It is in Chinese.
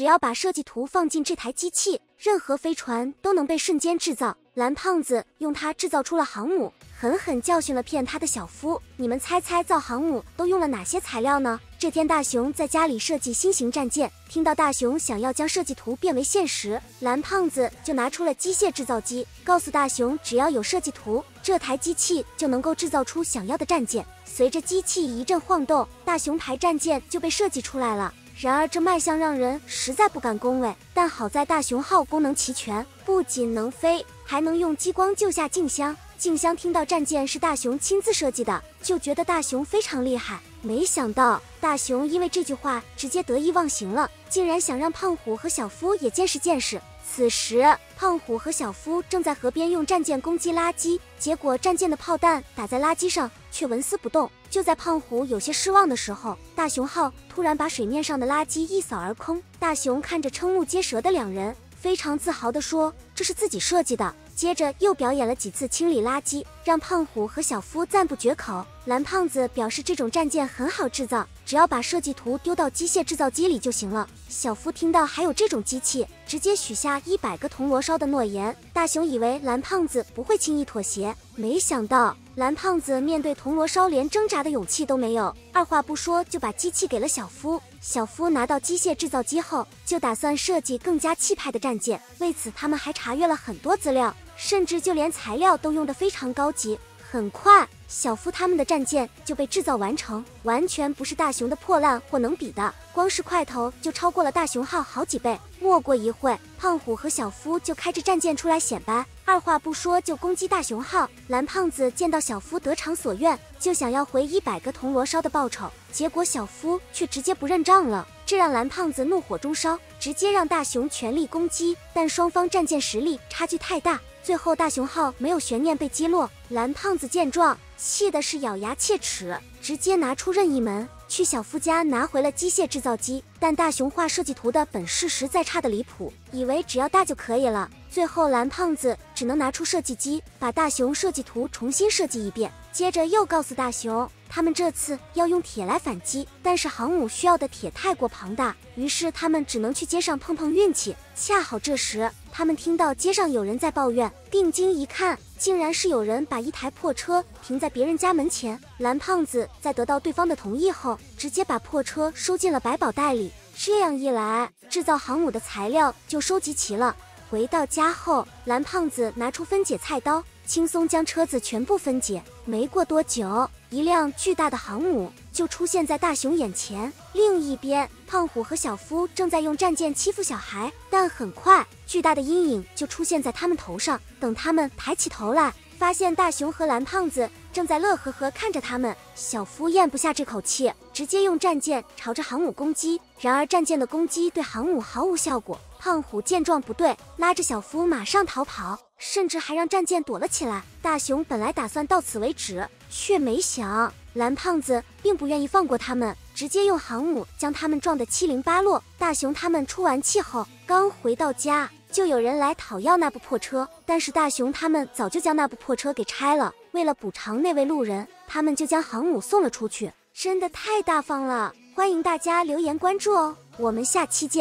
只要把设计图放进这台机器，任何飞船都能被瞬间制造。蓝胖子用它制造出了航母，狠狠教训了骗他的小夫。你们猜猜造航母都用了哪些材料呢？这天，大雄在家里设计新型战舰，听到大雄想要将设计图变为现实，蓝胖子就拿出了机械制造机，告诉大雄，只要有设计图，这台机器就能够制造出想要的战舰。随着机器一阵晃动，大雄牌战舰就被设计出来了。然而这卖相让人实在不敢恭维，但好在大雄号功能齐全，不仅能飞，还能用激光救下静香。静香听到战舰是大雄亲自设计的，就觉得大雄非常厉害。没想到大雄因为这句话直接得意忘形了，竟然想让胖虎和小夫也见识见识。此时，胖虎和小夫正在河边用战舰攻击垃圾，结果战舰的炮弹打在垃圾上，却纹丝不动。就在胖虎有些失望的时候，大雄号突然把水面上的垃圾一扫而空。大雄看着瞠目结舌的两人，非常自豪地说：“这是自己设计的。”接着又表演了几次清理垃圾，让胖虎和小夫赞不绝口。蓝胖子表示这种战舰很好制造，只要把设计图丢到机械制造机里就行了。小夫听到还有这种机器，直接许下一百个铜锣烧的诺言。大雄以为蓝胖子不会轻易妥协，没想到蓝胖子面对铜锣烧连挣扎的勇气都没有，二话不说就把机器给了小夫。小夫拿到机械制造机后，就打算设计更加气派的战舰。为此，他们还查查阅了很多资料。甚至就连材料都用得非常高级。很快，小夫他们的战舰就被制造完成，完全不是大雄的破烂或能比的。光是块头就超过了大雄号好几倍。没过一会，胖虎和小夫就开着战舰出来显摆，二话不说就攻击大雄号。蓝胖子见到小夫得偿所愿，就想要回一百个铜锣烧的报酬，结果小夫却直接不认账了，这让蓝胖子怒火中烧，直接让大雄全力攻击。但双方战舰实力差距太大，最后大雄号没有悬念被击落。蓝胖子见状，气的是咬牙切齿，直接拿出任意门。去小夫家拿回了机械制造机，但大雄画设计图的本事实在差的离谱，以为只要大就可以了。最后蓝胖子只能拿出设计机，把大雄设计图重新设计一遍。接着又告诉大雄，他们这次要用铁来反击，但是航母需要的铁太过庞大，于是他们只能去街上碰碰运气。恰好这时，他们听到街上有人在抱怨，定睛一看。竟然是有人把一台破车停在别人家门前。蓝胖子在得到对方的同意后，直接把破车收进了百宝袋里。这样一来，制造航母的材料就收集齐了。回到家后，蓝胖子拿出分解菜刀，轻松将车子全部分解。没过多久，一辆巨大的航母就出现在大雄眼前。另一边，胖虎和小夫正在用战舰欺负小孩，但很快。巨大的阴影就出现在他们头上。等他们抬起头来，发现大雄和蓝胖子正在乐呵呵看着他们。小夫咽不下这口气，直接用战舰朝着航母攻击。然而战舰的攻击对航母毫无效果。胖虎见状不对，拉着小夫马上逃跑，甚至还让战舰躲了起来。大雄本来打算到此为止，却没想蓝胖子并不愿意放过他们，直接用航母将他们撞得七零八落。大雄他们出完气后，刚回到家。就有人来讨要那部破车，但是大雄他们早就将那部破车给拆了。为了补偿那位路人，他们就将航母送了出去，真的太大方了。欢迎大家留言关注哦，我们下期见。